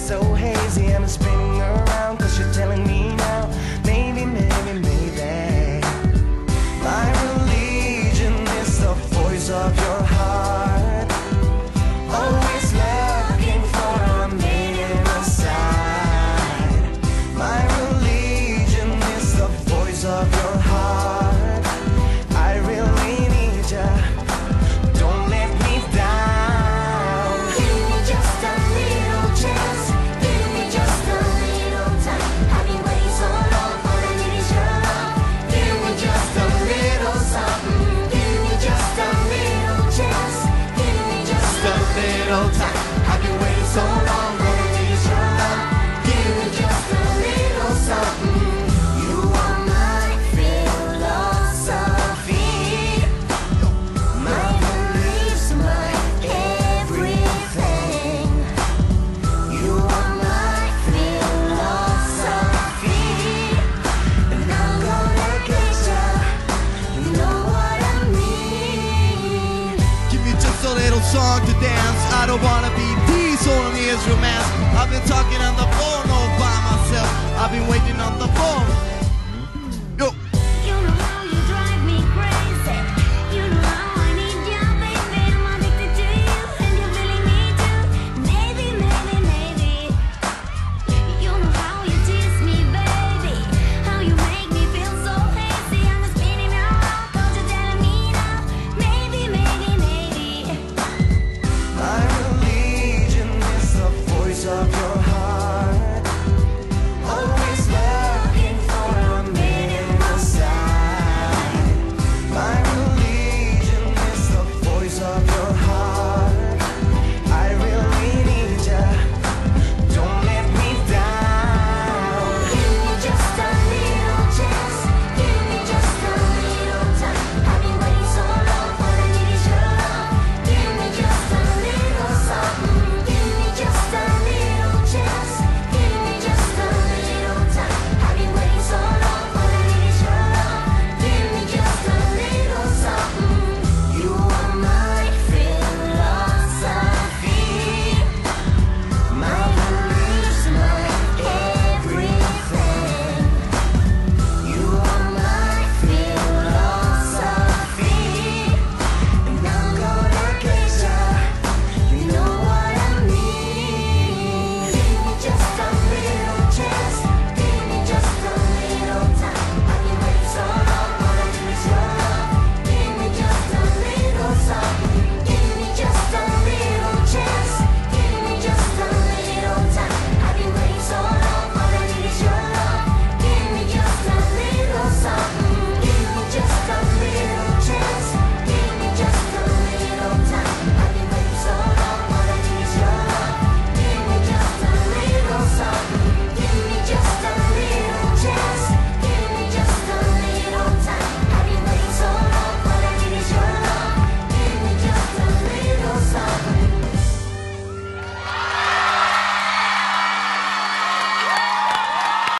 so no time. I've been waiting so long. song to dance. I don't wanna be these only as romance. I've been talking on the phone all by myself. I've been waiting on the phone